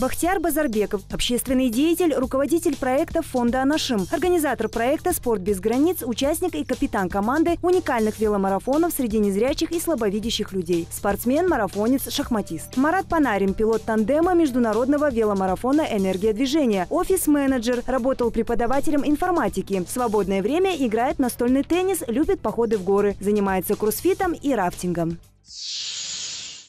Бахтияр Базарбеков, общественный деятель, руководитель проекта фонда «Анашим», организатор проекта «Спорт без границ», участник и капитан команды уникальных веломарафонов среди незрячих и слабовидящих людей. Спортсмен, марафонец, шахматист. Марат Панарин, пилот тандема международного веломарафона «Энергия движения», офис-менеджер, работал преподавателем информатики. В свободное время играет настольный теннис, любит походы в горы, занимается кроссфитом и рафтингом.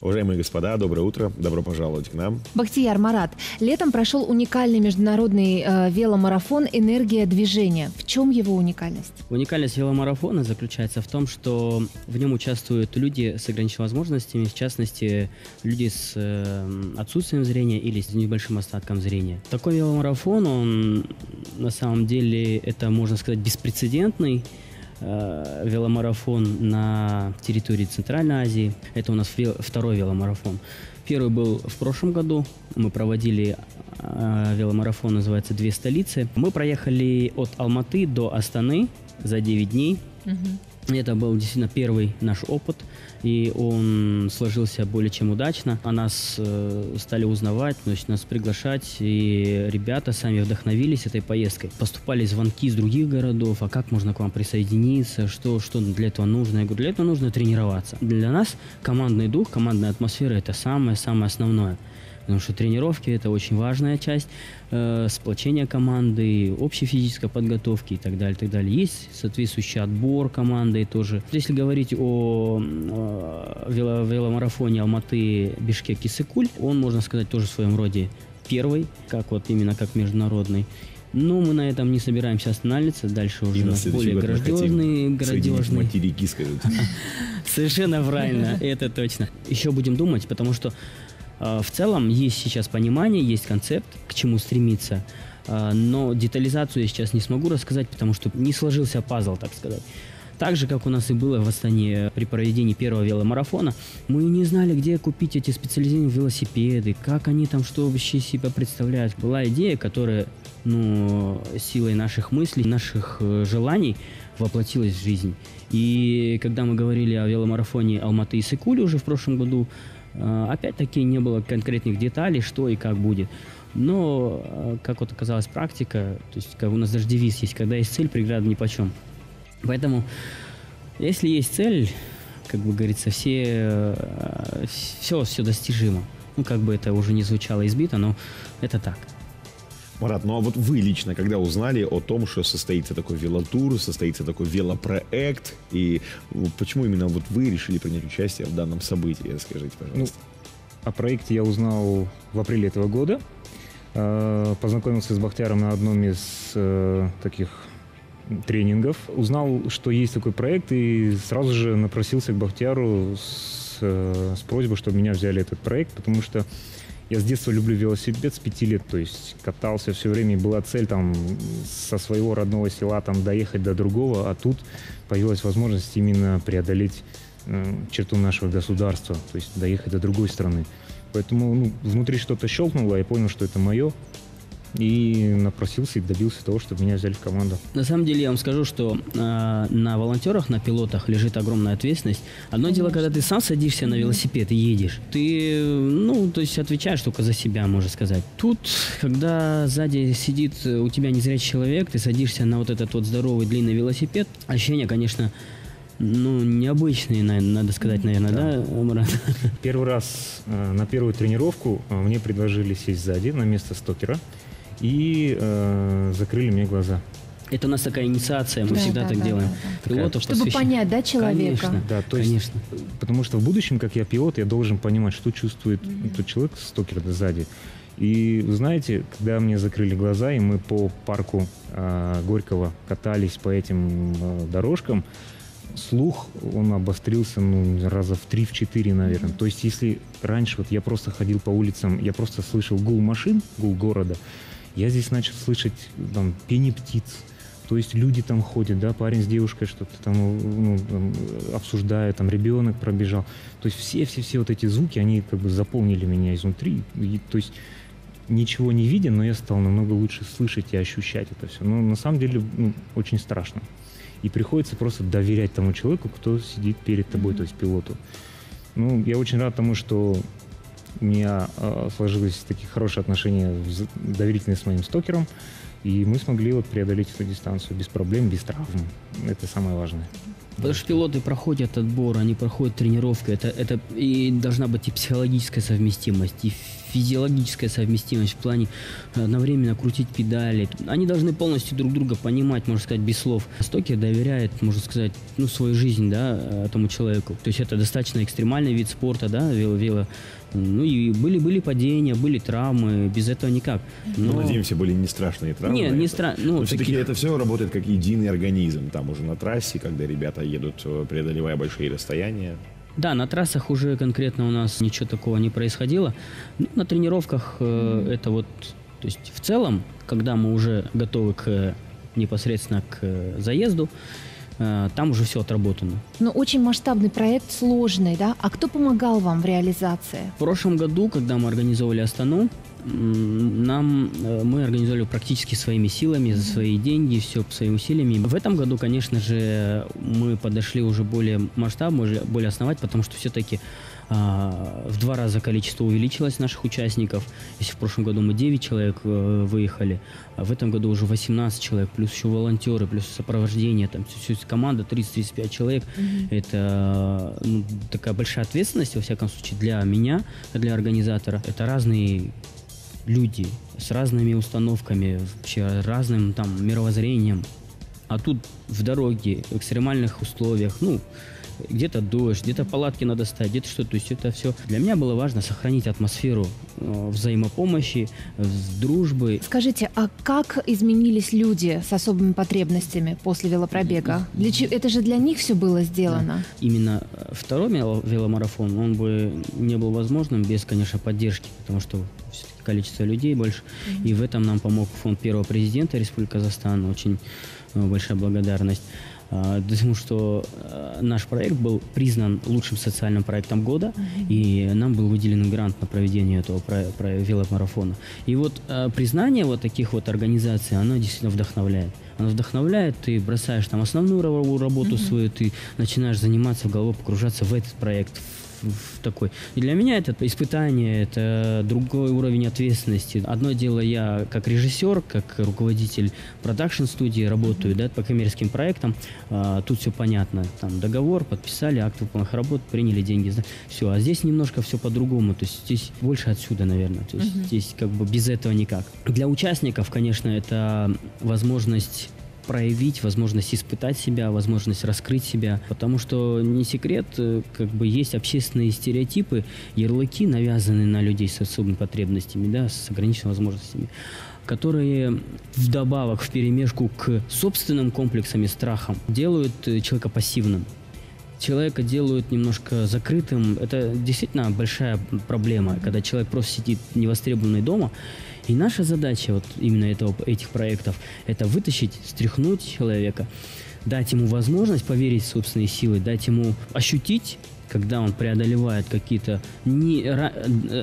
Уважаемые господа, доброе утро. Добро пожаловать к нам. Бахтияр Марат, летом прошел уникальный международный э, веломарафон «Энергия движения». В чем его уникальность? Уникальность веломарафона заключается в том, что в нем участвуют люди с ограниченными возможностями, в частности, люди с э, отсутствием зрения или с небольшим остатком зрения. Такой веломарафон, он на самом деле, это, можно сказать, беспрецедентный э, веломарафон на территории Центральной Азии. Это у нас второй веломарафон. Первый был в прошлом году. Мы проводили э, веломарафон, называется «Две столицы». Мы проехали от Алматы до Астаны за 9 дней. Это был действительно первый наш опыт, и он сложился более чем удачно. О нас э, стали узнавать, значит, нас приглашать, и ребята сами вдохновились этой поездкой. Поступали звонки из других городов, а как можно к вам присоединиться, что, что для этого нужно. Я говорю, для этого нужно тренироваться. Для нас командный дух, командная атмосфера – это самое-самое основное. Потому что тренировки – это очень важная часть э, сплочения команды, общей физической подготовки и так далее, так далее. Есть соответствующий отбор команды тоже. Если говорить о э, вело- веломарафоне Алматы Бишкек Кисыкуль, он, можно сказать, тоже в своем роде первый, как вот именно как международный. Но мы на этом не собираемся останавливаться. Дальше уже И у на нас более грандиозные, грандиозные. материки, скажут. Совершенно правильно, это точно. Еще будем думать, потому что в целом есть сейчас понимание, есть концепт, к чему стремиться. Э, но детализацию я сейчас не смогу рассказать, потому что не сложился пазл, так сказать. Так же, как у нас и было в Астане при проведении первого веломарафона, мы не знали, где купить эти специализированные велосипеды, как они там, что вообще себя представляют. Была идея, которая, ну, силой наших мыслей, наших э, желаний воплотилась в жизнь. И когда мы говорили о веломарафоне Алматы и Сыкули уже в прошлом году, э, опять-таки не было конкретных деталей, что и как будет. Но, э, как вот оказалась практика, то есть как у нас даже девиз есть, когда есть цель, преграда ни почем. Поэтому, если есть цель, как бы говорится, все, все, все достижимо. Ну, как бы это уже не звучало избито, но это так. Марат, ну а вот вы лично, когда узнали о том, что состоится такой велотур, состоится такой велопроект, и почему именно вот вы решили принять участие в данном событии, скажите, Ну, пожалуйста. о проекте я узнал в апреле этого года. Э, Познакомился с Бахтяром на одном из э, таких тренингов. Узнал, что есть такой проект, и сразу же напросился к Бахтяру с, э, с просьбой, чтобы меня взяли этот проект, потому что я с детства люблю велосипед с пяти лет, то есть катался все время, и была цель там со своего родного села там доехать до другого, а тут появилась возможность именно преодолеть э, черту нашего государства, то есть доехать до другой страны. Поэтому ну, внутри что-то щелкнуло, я понял, что это мое, и напросился и добился того, чтобы меня взяли в команду. На самом деле я вам скажу, что э, на волонтерах, на пилотах лежит огромная ответственность. Одно дело, когда ты сам садишься на велосипед и едешь, ты, ну, то есть отвечаешь только за себя, можно сказать. Тут, когда сзади сидит у тебя незрячий человек, ты садишься на вот этот вот здоровый длинный велосипед, ощущения, конечно, ну, необычные, на- надо сказать, наверное, да, Марат? Первый раз э, на первую тренировку э, мне предложили сесть сзади на место стокера и э, закрыли мне глаза. Это у нас такая инициация, мы Да, всегда да, так да, делаем. да, да. Пилотов Чтобы посвящаем. понять, да, человека? Конечно, Да, то есть, конечно. Потому что в будущем, как я пилот, я должен понимать, что чувствует тот человек, стокер сзади. И вы знаете, когда мне закрыли глаза, и мы по парку э, Горького катались по этим э, дорожкам, слух, он обострился ну, раза в 3-4, наверное. То есть, если раньше вот я просто ходил по улицам, я просто слышал гул машин, гул города, я здесь начал слышать там пение птиц. То есть люди там ходят, да, парень с девушкой что-то там, ну, там, обсуждают, там ребенок пробежал. То есть все-все-все вот эти звуки, они как бы заполнили меня изнутри. И, то есть ничего не видя, но я стал намного лучше слышать и ощущать это все. Но на самом деле ну, очень страшно. И приходится просто доверять тому человеку, кто сидит перед тобой, то есть пилоту. Ну, я очень рад тому, что У меня э, сложились такие хорошие отношения, доверительные с моим стокером. И мы смогли вот преодолеть эту дистанцию без проблем, без травм. Это самое важное. Потому что пилоты проходят отбор, они проходят тренировку. Это, это и должна быть и психологическая совместимость, и физиологическая совместимость в плане одновременно крутить педали. Они должны полностью друг друга понимать, можно сказать, без слов. Стокер доверяет, можно сказать, ну, свою жизнь, да, этому человеку. То есть это достаточно экстремальный вид спорта, да, вело, вело ну и были, были падения, были травмы, без этого никак. Но... Ну, надеемся, были не страшные травмы. Нет, не страшные. Ну, Но таких... все-таки это все работает как единый организм. Там уже на трассе, когда ребята едут, э, преодолевая большие расстояния. Да, на трассах уже конкретно у нас ничего такого не происходило. Ну, на тренировках э, это вот, то есть в целом, когда мы уже готовы к непосредственно к э, заезду, Э, там уже все отработано. Но очень масштабный проект, сложный, да? А кто помогал вам в реализации? В прошлом году, когда мы организовывали Астану, нам э, мы организовали практически своими силами, за свои деньги, все своими усилиями. В этом году, конечно же, мы подошли уже более масштабно, более основать, потому что все-таки в два раза количество увеличилось наших участников. Если в прошлом году мы 9 человек э, выехали, а в этом году уже 18 человек, плюс еще волонтеры, плюс сопровождение, там все, все команда 30-35 человек. Mm-hmm. Это ну, такая большая ответственность, во всяком случае, для меня, для организатора. Это разные люди с разными установками, вообще разным там мировоззрением. А тут в дороге, в экстремальных условиях, ну, где-то дождь, где-то палатки надо ставить, где-то что. То есть это все. Для меня было важно сохранить атмосферу э, взаимопомощи, дружбы. Скажите, а как изменились люди с особыми потребностями после велопробега? Для, это же для них все было сделано. Да. Именно э, второй веломарафон, он бы не был возможным без, конечно, поддержки, потому что количество людей больше. Mm-hmm. И в этом нам помог фонд первого президента Республики Казахстан. Очень э, большая благодарность. Потому что э, наш проект был признан лучшим социальным проектом года, mm-hmm. и нам был выделен грант на проведение этого про, про веломарафона. И вот э, признание вот таких вот организаций, оно действительно вдохновляет. Оно вдохновляет, ты бросаешь там основную работу mm-hmm. свою, ты начинаешь заниматься в голову, погружаться в этот проект, в такой. И для меня это испытание, это другой уровень ответственности. Одно дело я как режиссер, как руководитель продакшн-студии работаю, да, по коммерческим проектам, а, тут все понятно. Там договор, подписали, акт выполненных работ, приняли деньги. Все, а здесь немножко все по-другому. То есть здесь больше отсюда, наверное. То есть uh-huh. здесь как бы без этого никак. Для участников, конечно, это возможность проявить, возможность испытать себя, возможность раскрыть себя. Потому что не секрет, э, как бы есть общественные стереотипы, ярлыки, навязанные на людей с особыми потребностями, да, с ограниченными возможностями которые вдобавок в перемешку к собственным комплексам и страхам делают э, человека пассивным человека делают немножко закрытым. Это действительно большая проблема, когда человек просто сидит невостребованный дома и наша задача вот именно этого, этих проектов – это вытащить, стряхнуть человека, дать ему возможность поверить в собственные силы, дать ему ощутить когда он преодолевает какие-то не,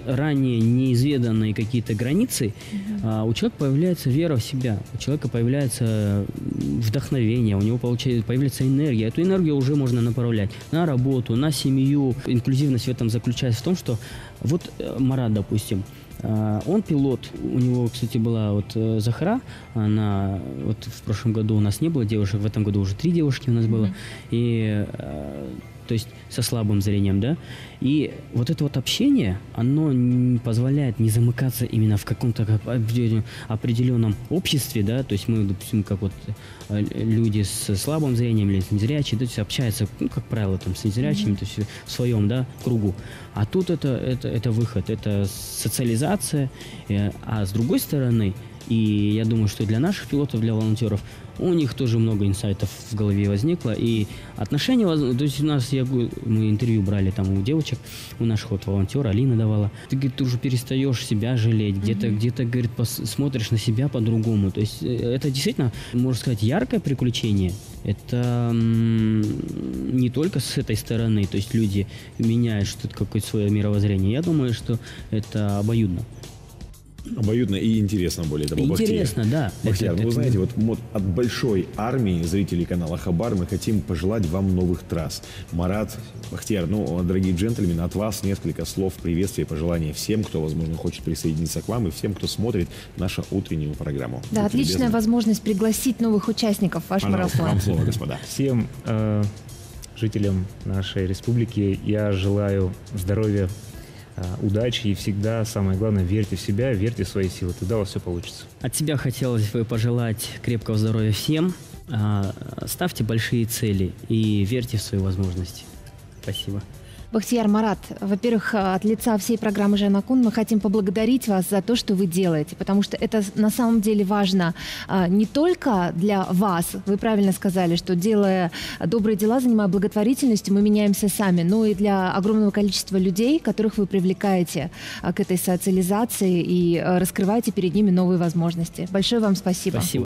ранее неизведанные какие-то границы, mm-hmm. а, у человека появляется вера в себя, у человека появляется вдохновение, у него получается, появляется энергия. Эту энергию уже можно направлять на работу, на семью. Инклюзивность в этом заключается в том, что вот э, Марат, допустим, а, он пилот. У него, кстати, была вот э, Захара. Она вот в прошлом году у нас не было девушек, в этом году уже три девушки у нас было. Mm-hmm. И э, то есть со слабым зрением, да. И вот это вот общение, оно не позволяет не замыкаться именно в каком-то определенном обществе, да, то есть мы, допустим, как вот э, люди с слабым зрением или с незрячими, то есть общаются, ну, как правило, там, с незрячими, mm-hmm. то есть в своем, да, кругу. А тут это, это, это выход, это социализация, э, а с другой стороны, и я думаю, что для наших пилотов, для волонтеров, у них тоже много инсайтов в голове возникло. И отношения, то есть у нас, я, мы интервью брали там у девочек, у наших вот волонтера Алина давала. Ты, говорит, ты уже перестаешь себя жалеть, где-то, mm-hmm. где-то, говорит, пос, смотришь на себя по-другому. То есть э, это действительно, можно сказать, яркое приключение. Это не только с этой стороны, то есть люди меняют что-то, какое-то свое мировоззрение. Я думаю, что это обоюдно. Обоюдно и интересно более того. Интересно, да. Бахтияр, Это- ну вы знаете, вот, вот от большой армии зрителей канала Хабар мы хотим пожелать вам новых трасс. Марат, Бахтияр, ну, дорогие джентльмены, от вас несколько слов приветствия и пожелания всем, кто, возможно, хочет присоединиться к вам и всем, кто смотрит нашу утреннюю программу. Да, Будьте отличная любезны. возможность пригласить новых участников в ваш марафон. вам слово, господа. Всем э, жителям нашей республики я желаю здоровья, удачи и всегда, самое главное, верьте в себя, верьте в свои силы, тогда у вас все получится. От себя хотелось бы пожелать крепкого здоровья всем. А, Ставьте большие цели и верьте в свои возможности. Спасибо. Бахтияр Марат, во-первых, от лица всей программы «Жена Кун» мы хотим поблагодарить вас за то, что вы делаете, потому что это на самом деле важно а, не только для вас, вы правильно сказали, что делая добрые дела, занимая благотворительностью, мы меняемся сами, но и для огромного количества людей, которых вы привлекаете а, к этой социализации и раскрываете перед ними новые возможности. Большое вам спасибо. Спасибо.